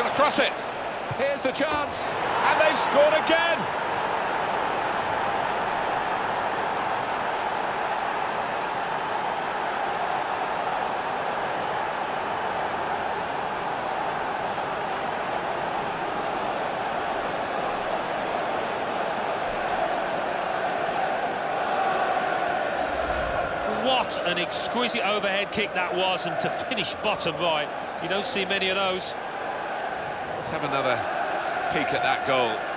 going to cross it. Here's the chance. And they've scored again. What an exquisite overhead kick that was, and to finish bottom right, you don't see many of those. Let's have another peek at that goal.